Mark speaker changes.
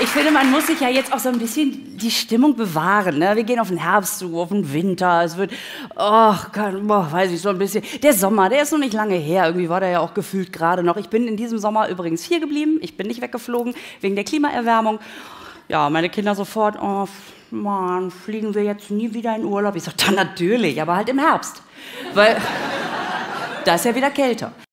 Speaker 1: ich finde, man muss sich ja jetzt auch so ein bisschen die Stimmung bewahren. Ne? Wir gehen auf den Herbst zu, auf den Winter. Es wird, oh Gott, boah, weiß ich so ein bisschen. Der Sommer, der ist noch nicht lange her. Irgendwie war der ja auch gefühlt gerade noch. Ich bin in diesem Sommer übrigens hier geblieben. Ich bin nicht weggeflogen wegen der Klimaerwärmung. Ja, meine Kinder sofort, oh Mann, fliegen wir jetzt nie wieder in Urlaub? Ich sage, dann natürlich, aber halt im Herbst. Weil da ist ja wieder kälter.